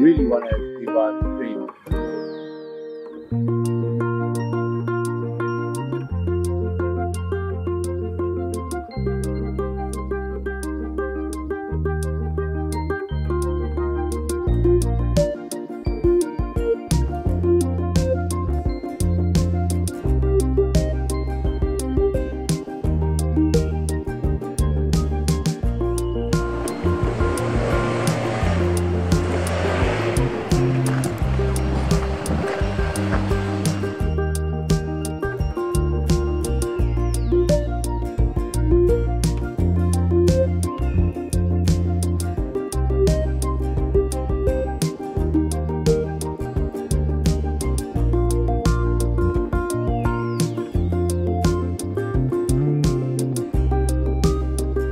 really want to give us